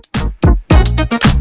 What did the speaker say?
Thank you.